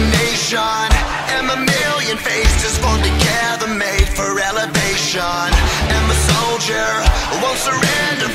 nation And a million faces together made for elevation. And soldier won't surrender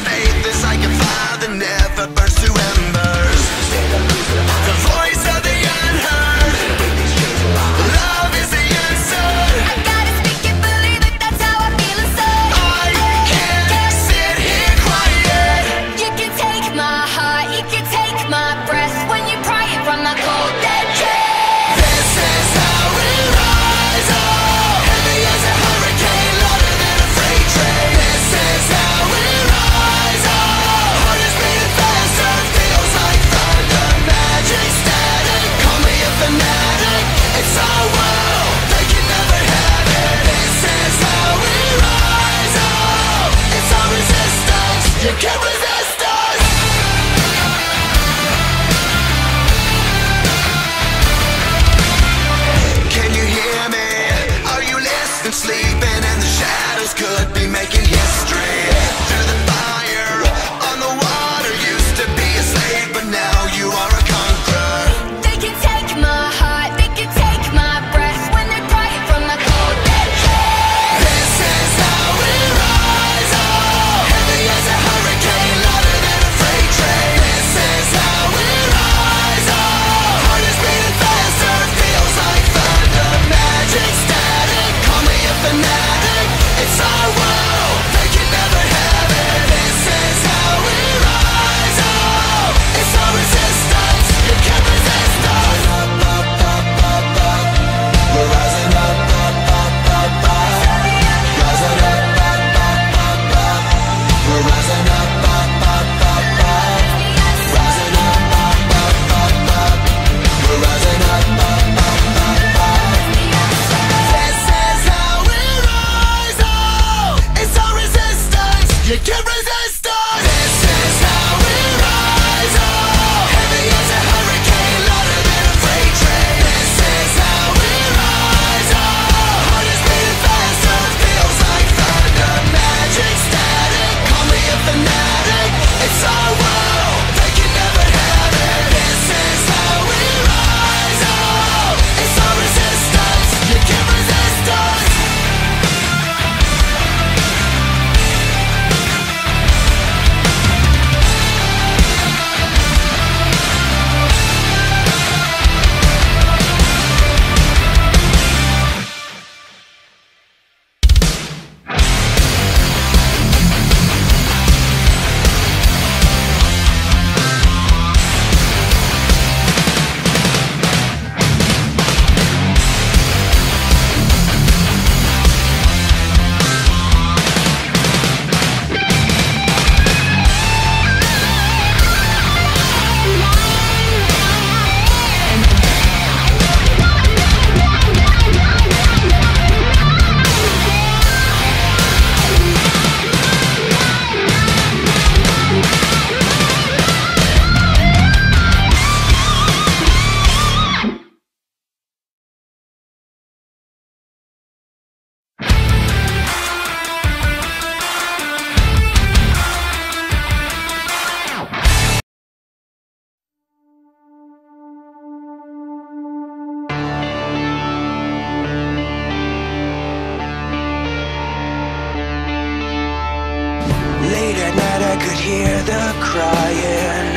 I could hear the crying.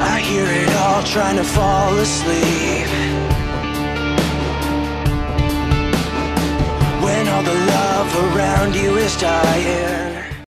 I hear it all trying to fall asleep. When all the love around you is dying.